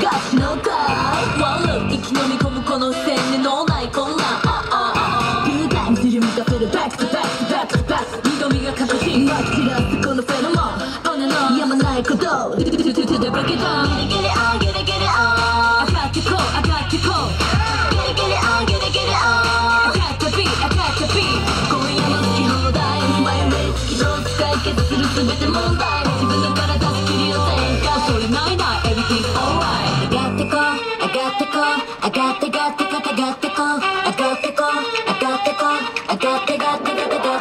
ガスの顔笑う息飲み込むこの線に脳内混乱雄大する見たフェルバックとックとックとック二度磨か確信湧き散らすこのフェロモンオンやまないこと To the break it on Get it get it on Get it get it on 上がってこう上がってこう Get it get も好き放題前目つき上使い決する全て問題 got the call, I got the got the got the got the call, I got the call, I got the call, I got the got the got the got